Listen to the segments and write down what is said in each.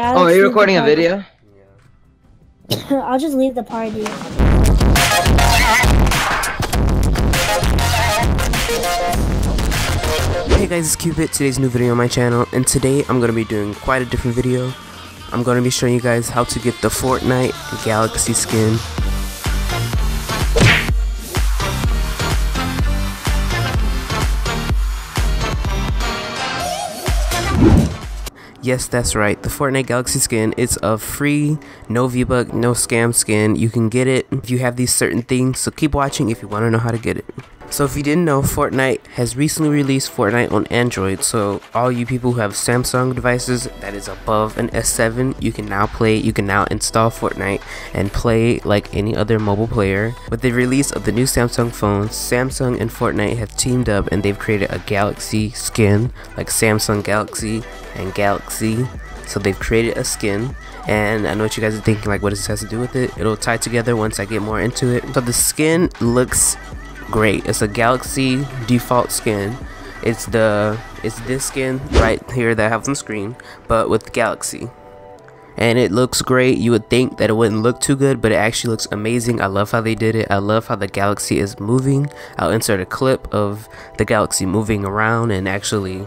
Oh, are you recording a video? I'll just leave the party. Hey guys, it's Cupid, today's new video on my channel, and today I'm going to be doing quite a different video. I'm going to be showing you guys how to get the Fortnite Galaxy skin. Yes, that's right. The Fortnite Galaxy skin is a free, no V-Buck, no scam skin. You can get it if you have these certain things, so keep watching if you want to know how to get it. So if you didn't know, Fortnite has recently released Fortnite on Android. So all you people who have Samsung devices that is above an S7, you can now play, you can now install Fortnite and play like any other mobile player. With the release of the new Samsung phones, Samsung and Fortnite have teamed up and they've created a Galaxy skin, like Samsung Galaxy and Galaxy. So they've created a skin and I know what you guys are thinking like what does this have to do with it? It'll tie together once I get more into it. So the skin looks great. It's a Galaxy default skin. It's the it's this skin right here that I have on screen, but with Galaxy. And it looks great. You would think that it wouldn't look too good, but it actually looks amazing. I love how they did it. I love how the Galaxy is moving. I'll insert a clip of the Galaxy moving around and actually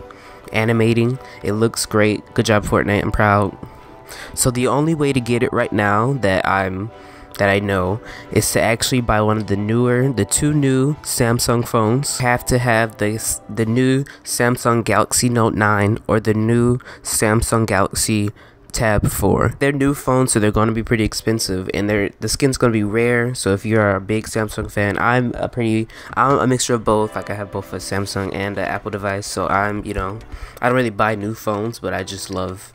animating. It looks great. Good job, Fortnite. I'm proud. So the only way to get it right now that I'm that I know is to actually buy one of the newer, the two new Samsung phones. You have to have the the new Samsung Galaxy Note 9 or the new Samsung Galaxy Tab 4. They're new phones, so they're going to be pretty expensive, and they're the skin's going to be rare. So if you're a big Samsung fan, I'm a pretty, I'm a mixture of both. Like I have both a Samsung and an Apple device, so I'm, you know, I don't really buy new phones, but I just love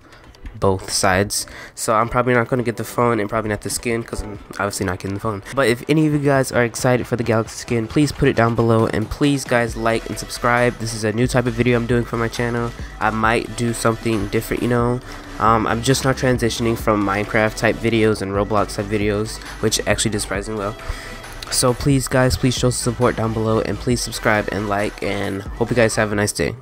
both sides. So I'm probably not going to get the phone and probably not the skin because I'm obviously not getting the phone. But if any of you guys are excited for the Galaxy skin, please put it down below and please guys like and subscribe. This is a new type of video I'm doing for my channel. I might do something different, you know. Um, I'm just not transitioning from Minecraft type videos and Roblox type videos, which actually did surprisingly well. So please guys, please show support down below and please subscribe and like and hope you guys have a nice day.